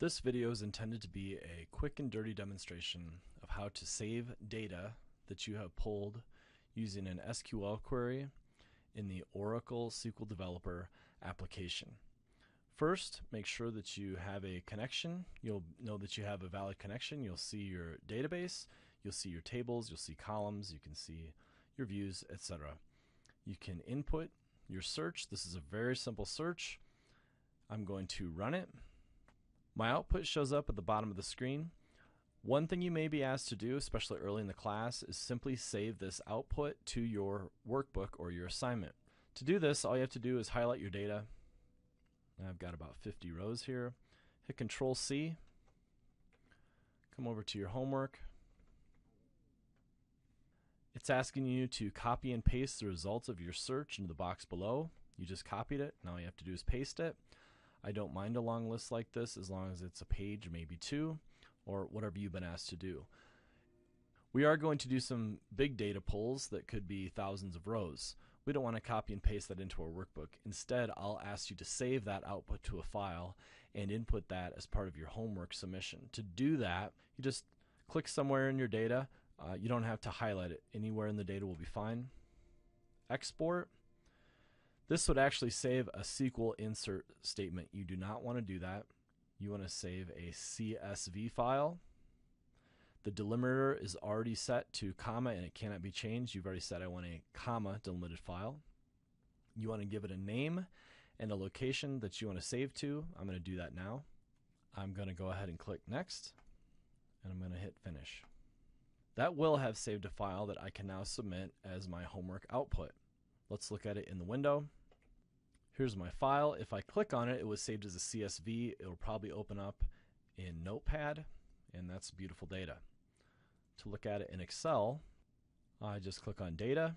This video is intended to be a quick and dirty demonstration of how to save data that you have pulled using an SQL query in the Oracle SQL Developer application. First, make sure that you have a connection. You'll know that you have a valid connection. You'll see your database, you'll see your tables, you'll see columns, you can see your views, etc. You can input your search. This is a very simple search. I'm going to run it. My output shows up at the bottom of the screen. One thing you may be asked to do, especially early in the class, is simply save this output to your workbook or your assignment. To do this, all you have to do is highlight your data. I've got about 50 rows here. Hit Control C. Come over to your homework. It's asking you to copy and paste the results of your search into the box below. You just copied it. Now all you have to do is paste it. I don't mind a long list like this as long as it's a page, maybe two, or whatever you've been asked to do. We are going to do some big data pulls that could be thousands of rows. We don't want to copy and paste that into our workbook. Instead, I'll ask you to save that output to a file and input that as part of your homework submission. To do that, you just click somewhere in your data. Uh, you don't have to highlight it. Anywhere in the data will be fine. Export. This would actually save a SQL insert statement. You do not want to do that. You want to save a CSV file. The delimiter is already set to comma and it cannot be changed. You've already said I want a comma delimited file. You want to give it a name and a location that you want to save to. I'm going to do that now. I'm going to go ahead and click next and I'm going to hit finish. That will have saved a file that I can now submit as my homework output. Let's look at it in the window. Here's my file. If I click on it, it was saved as a CSV. It'll probably open up in Notepad, and that's beautiful data. To look at it in Excel, I just click on Data.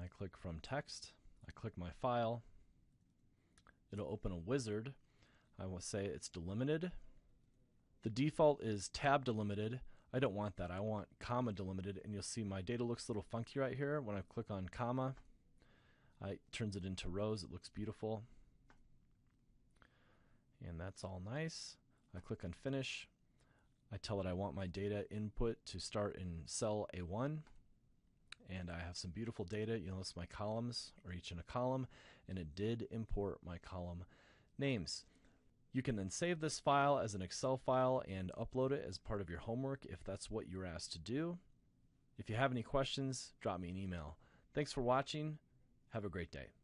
I click from Text. I click my file. It'll open a wizard. I will say it's delimited. The default is tab delimited. I don't want that. I want comma delimited, and you'll see my data looks a little funky right here. When I click on comma, Uh, it turns it into rows. It looks beautiful. And that's all nice. I click on finish. I tell it I want my data input to start in cell A1. And I have some beautiful data. You'll notice my columns are each in a column, and it did import my column names. You can then save this file as an Excel file and upload it as part of your homework if that's what you're asked to do. If you have any questions, drop me an email. Thanks for watching. Have a great day.